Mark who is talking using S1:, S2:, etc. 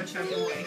S1: much of a boy.